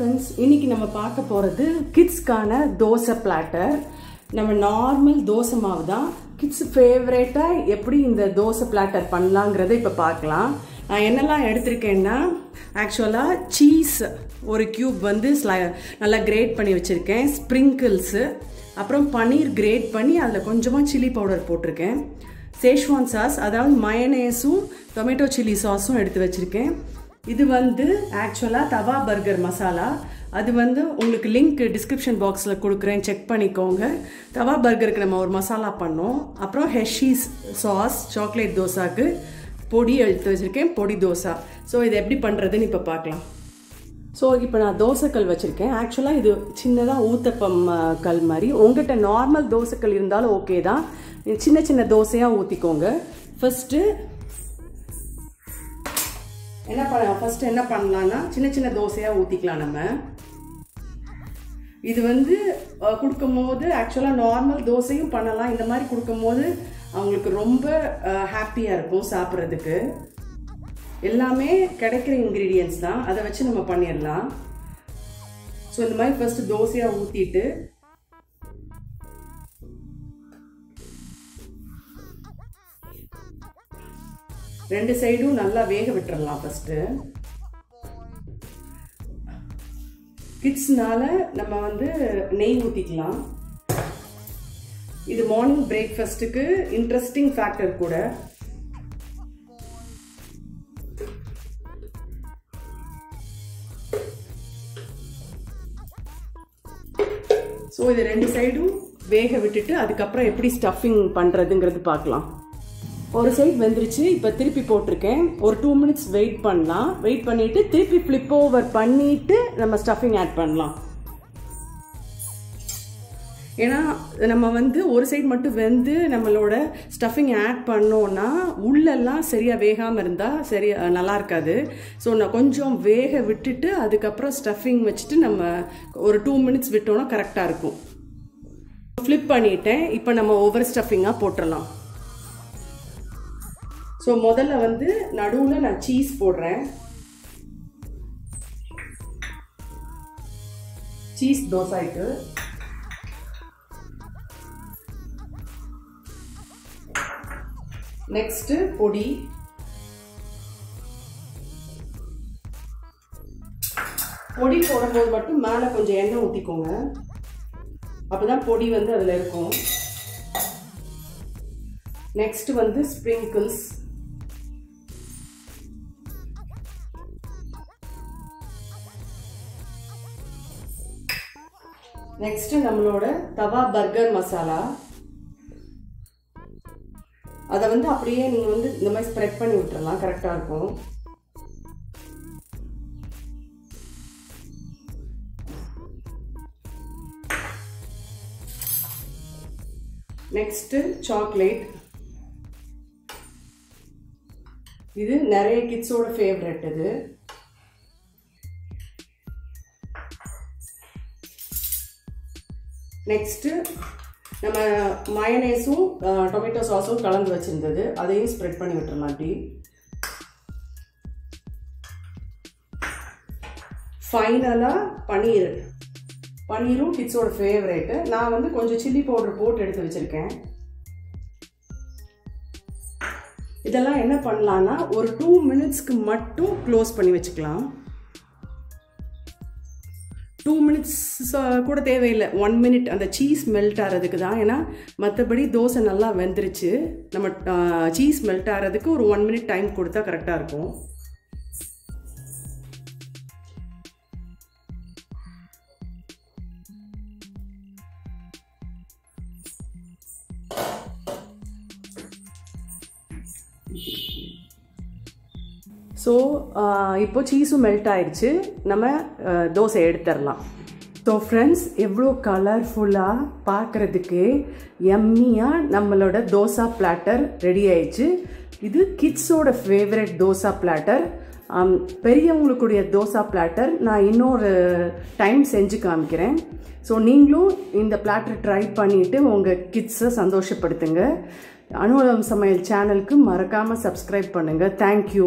Friends இன்னைக்கு நம்ம பார்க்க போகிறது கிட்ஸ்க்கான தோசை பிளாட்டர் நம்ம நார்மல் தோசை மாவு தான் கிட்ஸ் ஃபேவரேட்டாக எப்படி இந்த தோசை பிளாட்டர் பண்ணலாங்கிறத இப்போ பார்க்கலாம். நான் என்னெல்லாம் எடுத்திருக்கேன்னா ஆக்சுவலாக சீஸ் ஒரு க்யூப் வந்து ஸ்லை நல்லா கிரேட் பண்ணி வச்சுருக்கேன். ஸ்ப்ரிங்கிள்ஸு அப்புறம் பன்னீர் கிரேட் பண்ணி அதில் கொஞ்சமாக சில்லி பவுடர் போட்டிருக்கேன். சேஷ்வான் சாஸ் அதாவது மயனேஸும் டொமேட்டோ சில்லி சாஸும் எடுத்து வச்சுருக்கேன். இது வந்து ஆக்சுவலாக தவா பர்கர் மசாலா. அது வந்து உங்களுக்கு லிங்க் டிஸ்கிரிப்ஷன் பாக்ஸில் கொடுக்குறேன். செக் பண்ணிக்கோங்க. தவா பர்கருக்கு நம்ம ஒரு மசாலா பண்ணோம். அப்புறம் ஹெஷீஸ் சாஸ் சாக்லேட் தோசாக்கு பொடி எடுத்து வச்சுருக்கேன். பொடி தோசா. ஸோ இது எப்படி பண்ணுறதுன்னு இப்போ பார்க்கலாம். ஸோ இப்போ நான் தோசைக்கல் வச்சுருக்கேன். ஆக்சுவலாக இது சின்னதாக ஊத்தப்பம் கல் மாதிரி. உங்கள்கிட்ட நார்மல் தோசைக்கல் இருந்தாலும் ஓகே தான். சின்ன சின்ன தோசையாக ஊற்றிக்கோங்க ஃபஸ்ட்டு என்ன பண்ண ஃபஸ்ட்டு என்ன பண்ணலான்னா சின்ன சின்ன தோசையாக ஊற்றிக்கலாம் நம்ம. இது வந்து கொடுக்கும் கொடுக்கும்போது ஆக்சுவலாக நார்மல் தோசையும் பண்ணலாம். இந்த மாதிரி கொடுக்கும்போது அவங்களுக்கு ரொம்ப ஹாப்பியாக இருக்கும் சாப்பிட்றதுக்கு. எல்லாமே கிடைக்கிற இன்க்ரீடியன்ஸ் தான். அதை வச்சு நம்ம பண்ணிடலாம். ஸோ இந்த மாதிரி ஃபஸ்ட்டு தோசையாக ஊற்றிட்டு ரெண்டு சைடும் நல்லா வேக விட்டுறலாம் ஃபஸ்ட்டு கிட்ஸ்னால நம்ம வந்து நெய் ஊற்றிக்கலாம் இது மார்னிங் பிரேக்ஃபாஸ்ட்டுக்கு இன்ட்ரெஸ்டிங் ஃபேக்டர் கூட. ஸோ இது ரெண்டு சைடும் வேக விட்டுட்டு அதுக்கப்புறம் எப்படி ஸ்டஃபிங் பண்ணுறதுங்கிறது பார்க்கலாம். ஒரு சைட் வெந்துருச்சு இப்போ திருப்பி போட்டிருக்கேன். ஒரு டூ மினிட்ஸ் வெயிட் பண்ணலாம். வெயிட் பண்ணிவிட்டு திருப்பி ஃப்ளிப் ஓவர் பண்ணிவிட்டு நம்ம ஸ்டஃபிங் ஆட் பண்ணலாம். ஏன்னா நம்ம வந்து ஒரு சைடு மட்டும் வெந்து நம்மளோட ஸ்டஃபிங் ஆட் பண்ணோன்னா உள்ளெல்லாம் சரியாக வேகாமல் இருந்தால் சரியா நல்லா இருக்காது. ஸோ நான் கொஞ்சம் வேக விட்டுட்டு அதுக்கப்புறம் ஸ்டஃபிங் வச்சுட்டு நம்ம ஒரு டூ மினிட்ஸ் விட்டோன்னா கரெக்டாக இருக்கும். ஃப்ளிப் பண்ணிட்டேன். இப்போ நம்ம ஒவ்வொரு ஸ்டஃபிங்காக போட்டுடலாம் ஸோ முதல்ல வந்து நடுவில் நான் சீஸ் போடுறேன். சீஸ் தோசாய்க்கு நெக்ஸ்ட்டு பொடி. பொடி போடும்போது மட்டும் மேலே கொஞ்சம் எண்ணெய் ஊற்றிக்கோங்க அப்பதான் பொடி வந்து அதில் இருக்கும். நெக்ஸ்ட்டு வந்து ஸ்ப்ரிங்கிள்ஸ் நெக்ஸ்ட் நம்மளோட தவா பர்கர் மசாலா. அதை வந்து அப்படியே நீங்கள் வந்து இந்த மாதிரி ஸ்ப்ரெட் பண்ணி விட்டுறலாம். கரெக்டாக இருக்கும். நெக்ஸ்ட்டு சாக்லேட் இது நிறைய கிட்ஸோட ஃபேவரட் இது. நெக்ஸ்ட்டு நம்ம மயனேஸும் டொமேட்டோ சாஸும் கலந்து வச்சுருந்தது. அதையும் ஸ்ப்ரெட் பண்ணி விட்டுறலாம் அப்படி ஃபைனலாக பன்னீர். பன்னீரும் கிட்ஸோட ஃபேவரேட்டு நான் வந்து கொஞ்சம் சில்லி பவுடர் போட்டு எடுத்து வச்சுருக்கேன். இதெல்லாம் என்ன பண்ணலான்னா ஒரு டூ மினிட்ஸ்க்கு மட்டும் க்ளோஸ் பண்ணி வச்சுக்கலாம். டூ மினிட்ஸ் uh, கூட தேவையில்லை. ஒன் மினிட் அந்த சீஸ் மெல்ட் ஆகிறதுக்கு தான். ஏன்னா மற்றபடி தோசை நல்லா வெந்துருச்சு. நம்ம uh, சீஸ் மெல்ட் ஆகிறதுக்கு ஒரு ஒன் மினிட் டைம் கொடுத்தா கரெக்டாக இருக்கும். ஸோ இப்போ சீஸும் மெல்ட் ஆயிடுச்சு. நம்ம தோசை எடுத்துடலாம். ஸோ ஃப்ரெண்ட்ஸ் எவ்வளோ கலர்ஃபுல்லாக பார்க்குறதுக்கு எம்மியாக நம்மளோட தோசா பிளாட்டர் ரெடி ஆயிடுச்சு. இது கிட்ஸோட ஃபேவரட் தோசா பிளாட்டர் பெரியவங்களுக்குடைய தோசா பிளாட்டர் நான் இன்னொரு டைம் செஞ்சு காமிக்கிறேன். ஸோ நீங்களும் இந்த பிளாட்டர் ட்ரை பண்ணிவிட்டு உங்கள் கிட்ஸை சந்தோஷப்படுத்துங்க. அனுபவம் சமையல் சேனலுக்கு மறக்காமல் சப்ஸ்கிரைப் பண்ணுங்கள் தேங்க்யூ